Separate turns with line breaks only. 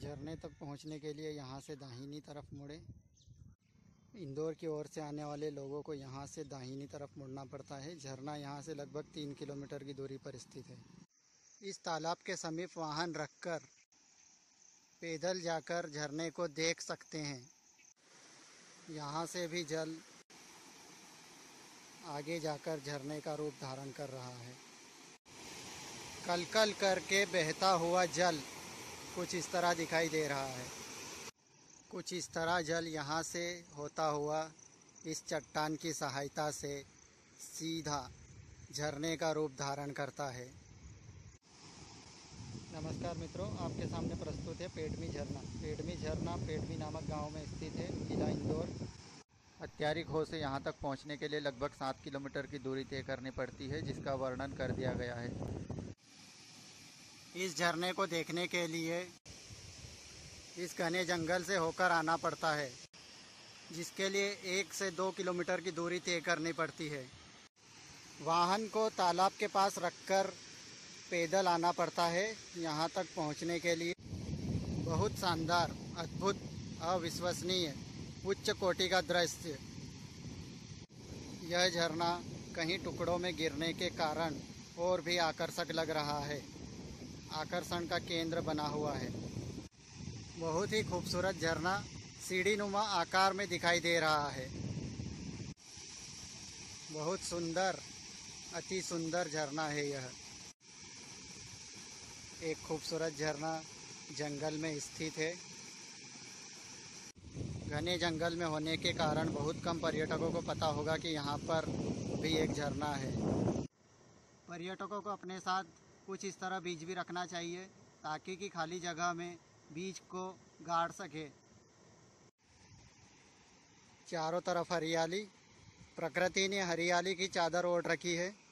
झरने तक पहुँचने के लिए यहाँ से दाहिनी तरफ़ मुड़े। इंदौर की ओर से आने वाले लोगों को यहाँ से दाहिनी तरफ़ मुड़ना पड़ता है। झरना यहाँ से लगभग तीन किलोमीटर की दूरी पर स्थित है। इस तालाब के समीप वाहन रखकर पैदल जाकर झरने को देख सकते हैं। यहाँ से भी जल आगे जाकर झरने का रूप धारण कर रहा है। कलकल -कल करके बहता हुआ जल कुछ इस तरह दिखाई दे रहा है। कुछ इस तरह जल यहाँ से होता हुआ इस चट्टान की सहायता से सीधा झरने का रूप धारण करता है। नमस्कार मित्रों, आपके सामने प्रस्तुत है पेडमी झरना। पेडमी झरना पेडमी नामक गाँव में स्थित है, जिला इंदौर। हत्यारी खो से यहाँ तक पहुँचने के लिए लगभग सात किलोमीटर की दूरी तय करनी पड़ती है, जिसका वर्णन कर दिया गया है। इस झरने को देखने के लिए इस घने जंगल से होकर आना पड़ता है, जिसके लिए एक से दो किलोमीटर की दूरी तय करनी पड़ती है। वाहन को तालाब के पास रखकर पैदल आना पड़ता है, यहाँ तक पहुँचने के लिए। बहुत शानदार, अद्भुत, अविश्वसनीय, उच्च कोटि का दृश्य। यह झरना कहीं टुकड़ों में गिरने के कारण और भी आकर्षक लग रहा है। आकर्षण का केंद्र बना हुआ है। बहुत ही खूबसूरत झरना सीढ़ी नुमा आकार में दिखाई दे रहा है। बहुत सुंदर, अति सुंदर झरना है यह। एक खूबसूरत झरना जंगल में स्थित है। घने जंगल में होने के कारण बहुत कम पर्यटकों को पता होगा कि यहाँ पर भी एक झरना है। पर्यटकों को अपने साथ कुछ इस तरह बीज भी रखना चाहिए ताकि कि खाली जगह में बीज को गाड़ सके। चारों तरफ़ हरियाली, प्रकृति ने हरियाली की चादर ओढ़ रखी है।